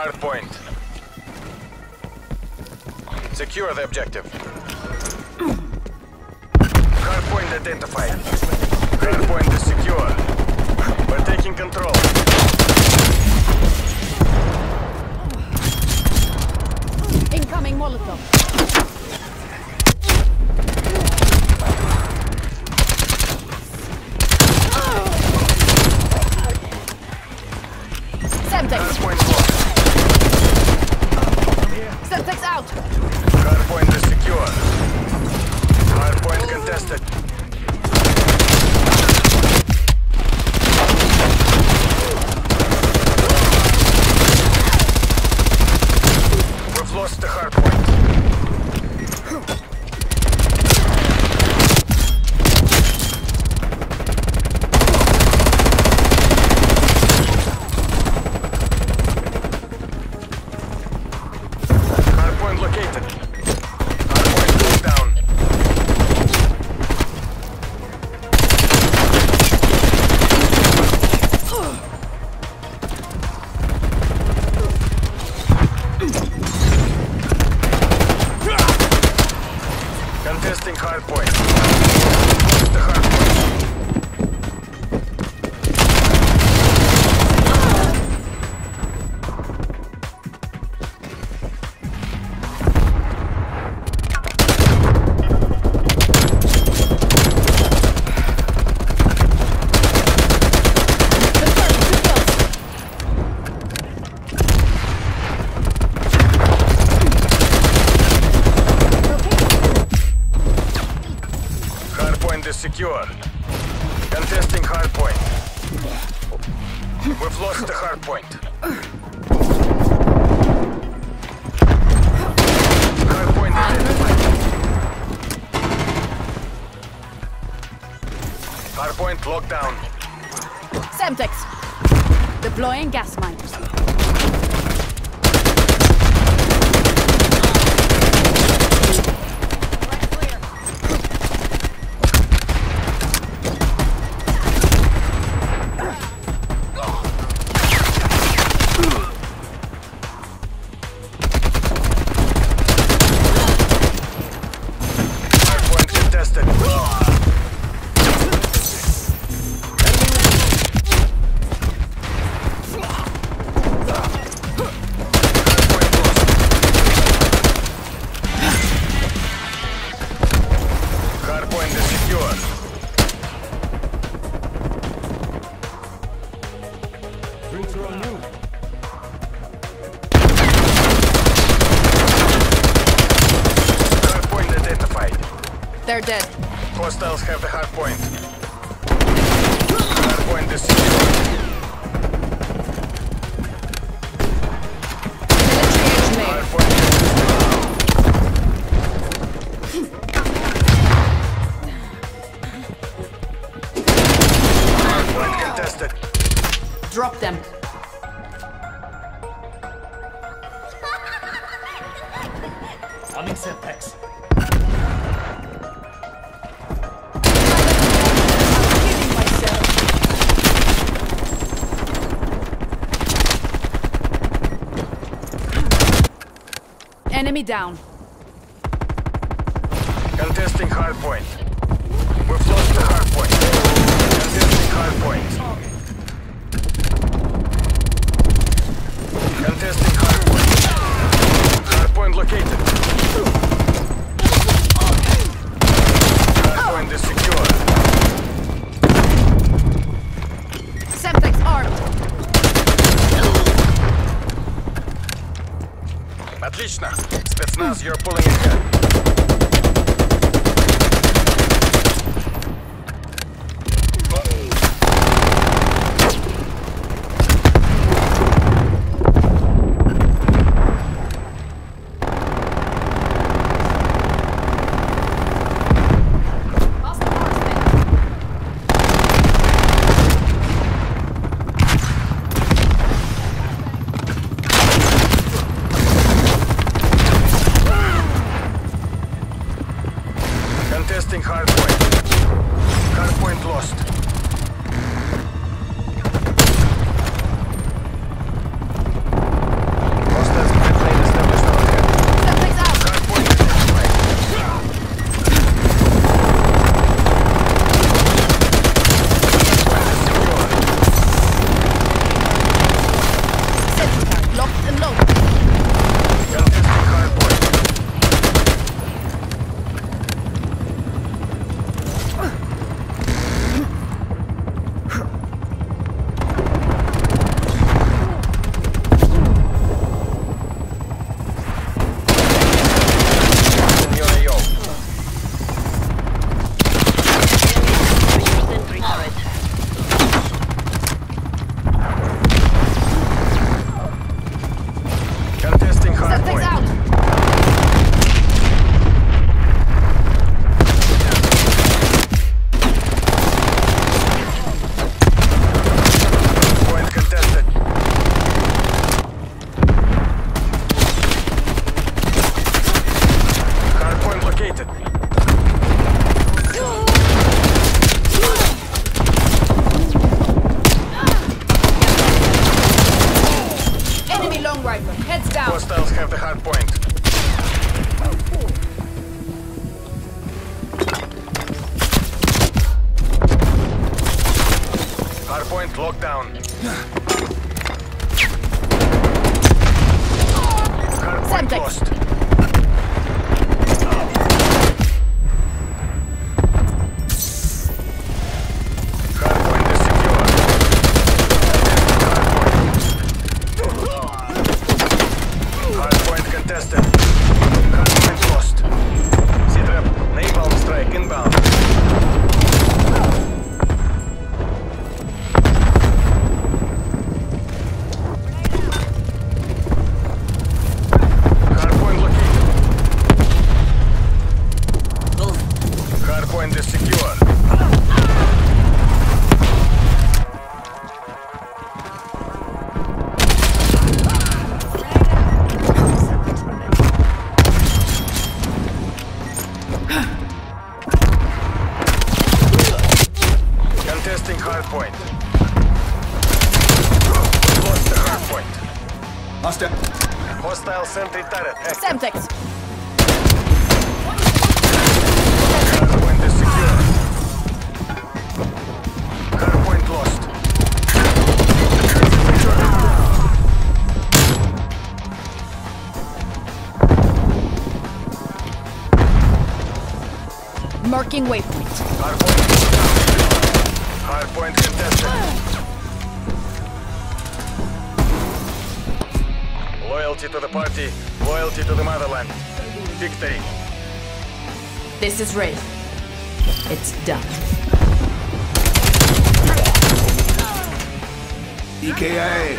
hard point. Secure the objective. Hard point identified. Hard point is secure. We're taking control. Incoming Molotov. Semtex! Lost. Semtex out! Hard point is secure. Hard point contested. We've lost the hard secure. Contesting hard point. We've lost the hardpoint. Hardpoint Hard point identified. Hard point locked down. Semtex! Deploying gas miners. They're dead. Hostiles have the hard point. Hard point is secure. Military age made. Hard point Hard. Drop them. Enemy down. Contesting hard point. We've lost the hard point. Contesting hard point. Contesting hard point. Hard point located. Hard point is secure. Semtex armed. Отлично. Спецназ, you're pulling ahead. Lost. Hardpoint lost. Napalm strike inbound. Hardpoint is secure. Contesting hardpoint. Lost the hardpoint. Hostile. Hostile sentry turret. Semtex. Marking waypoint. Hardpoint Hardpoint contested. Loyalty to the party, loyalty to the motherland. Victory. This is Wraith. It's done. EKA.